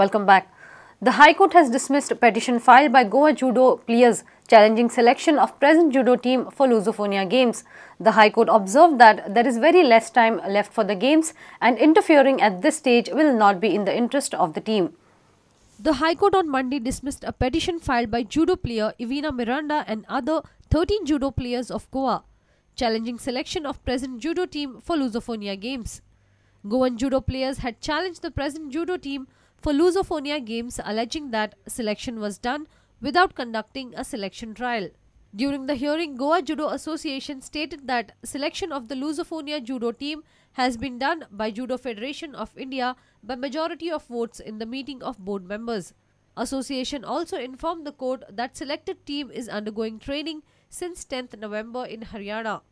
Welcome back. The High Court has dismissed a petition filed by Goa judo players challenging selection of present judo team for Lusofonia Games. The High Court observed that there is very less time left for the games and interfering at this stage will not be in the interest of the team. The High Court on Monday dismissed a petition filed by judo player Ivina Miranda and other 13 judo players of Goa, challenging selection of present judo team for Lusofonia Games. Goan judo players had challenged the present judo team for Lusofonia Games, alleging that selection was done without conducting a selection trial. During the hearing, Goa Judo Association stated that selection of the Lusophonia judo team has been done by Judo Federation of India by majority of votes in the meeting of board members. Association also informed the court that selected team is undergoing training since 10th November in Haryana.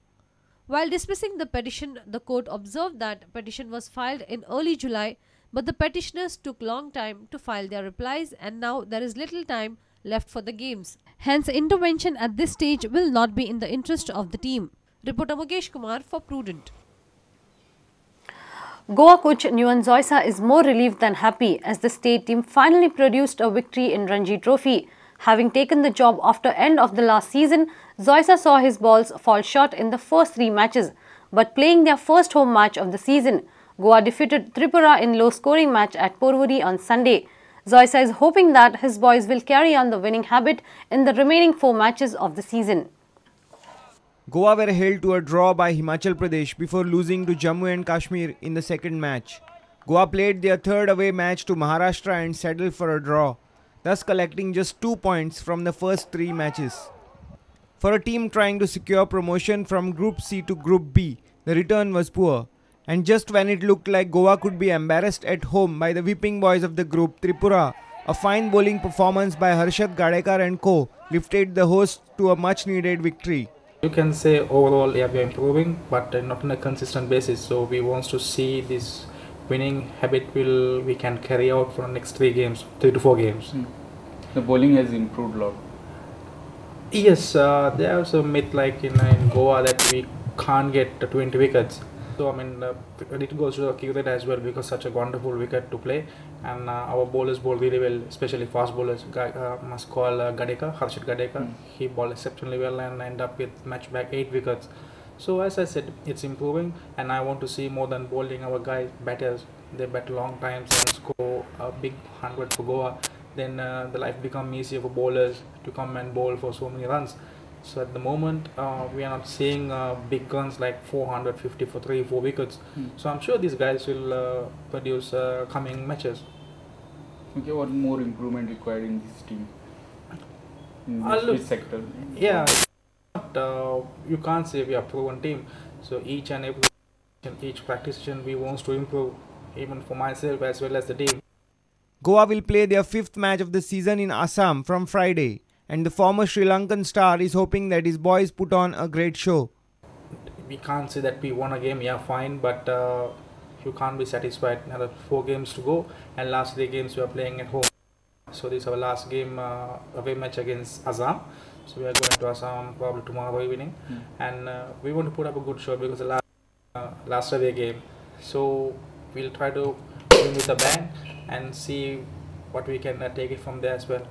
While dismissing the petition, the court observed that petition was filed in early July, but the petitioners took long time to file their replies and now there is little time left for the games. Hence, intervention at this stage will not be in the interest of the team. Reporter Mukesh Kumar for Prudent. Goa coach Nuwan Zoysa is more relieved than happy as the state team finally produced a victory in Ranji Trophy. Having taken the job after end of the last season, Zoysa saw his balls fall short in the first three matches. But playing their first home match of the season, Goa defeated Tripura in low-scoring match at Porvorim on Sunday. Zoysa is hoping that his boys will carry on the winning habit in the remaining four matches of the season. Goa were held to a draw by Himachal Pradesh before losing to Jammu and Kashmir in the second match. Goa played their third away match to Maharashtra and settled for a draw, thus collecting just two points from the first three matches. For a team trying to secure promotion from Group C to Group B, the return was poor. And just when it looked like Goa could be embarrassed at home by the whipping boys of the group, Tripura, a fine bowling performance by Harshad Gadekar and co lifted the hosts to a much needed victory. You can say overall, yeah, we are improving, but uh, not on a consistent basis. So we want to see this winning habit will we can carry out for the next three games, three to four games. Mm. The bowling has improved a lot. Yes, uh, there was a myth like in, in Goa that we can't get 20 wickets. So I mean, uh, it goes to cricket as well because such a wonderful wicket to play, and uh, our bowlers bowl really well, especially fast bowlers. Uh, must call uh, Gadekar, Harshit Gadekar. Mm. He bowled exceptionally well and end up with match back eight wickets. So as I said, it's improving, and I want to see more than bowling. Our guys batters they bat long times and score a big hundred for Goa then uh, the life become easier for bowlers to come and bowl for so many runs. So at the moment, uh, we are not seeing uh, big guns like 450 for three, four wickets. Mm. So I'm sure these guys will uh, produce uh, coming matches. Okay, what more improvement required in this team? In this, look, sector? Yeah, uh, you can't say we are proven team. So each and every each practice session we want to improve, even for myself as well as the team. Goa will play their fifth match of the season in Assam from Friday, and the former Sri Lankan star is hoping that his boys put on a great show. We can't say that we won a game, yeah, fine, but uh, you can't be satisfied. Another four games to go, and last three games we are playing at home. So this is our last game uh, away match against Assam. So we are going to Assam probably tomorrow evening, mm. and uh, we want to put up a good show because the last uh, last away game. So we'll try to win with a bang and see what we can uh, take it from there as well.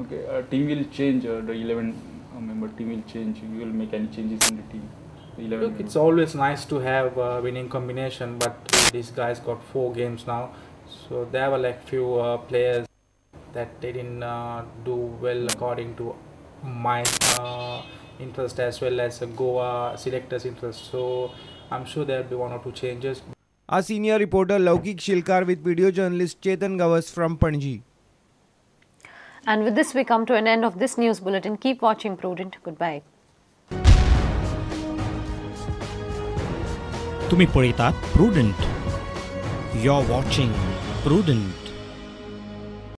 Okay, uh, team will change. Uh, the 11 uh, member team will change. You will make any changes in the team. The Look, member. it's always nice to have a winning combination, but these guys got four games now, so there were like few uh, players that they didn't uh, do well according to my interest as well as Goa selectors' interest. So I'm sure there will be one or two changes. Our senior reporter Laukik Shilkar with video journalist Chetan Gavas from Panji. And with this, we come to an end of this news bulletin. Keep watching Prudent. Goodbye. तुम्ही पळयतात prudent you are watching prudent